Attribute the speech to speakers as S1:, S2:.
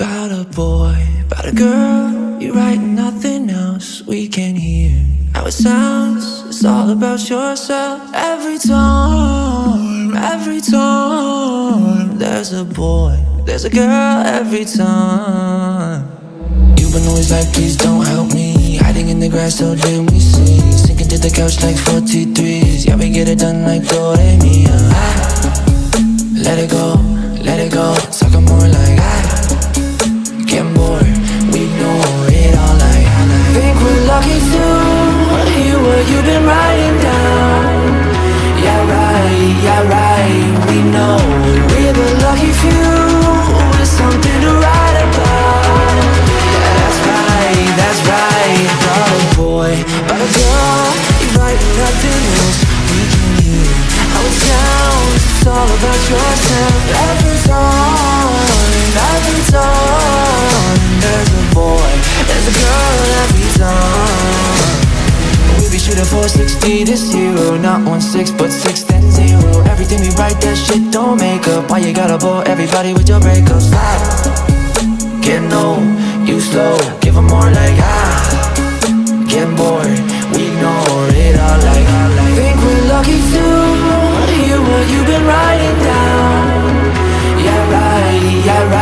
S1: About a boy, about a girl, you write nothing else we can hear. How it sounds, it's all about yourself. Every time, every time, there's a boy, there's a girl every time. You've been always like, please don't help me. Hiding in the grass, so then we see. Sinking to the couch like 43s. Yeah, we get it done like Do We for six feet this zero, not one six, but six then zero. Everything we write, that shit don't make up. Why you gotta bore everybody with your breakups? Stop, get no, you slow, give 'em more like ah. Getting bored, we know it all like Think we're lucky to hear what you've been writing down. Yeah, right, yeah,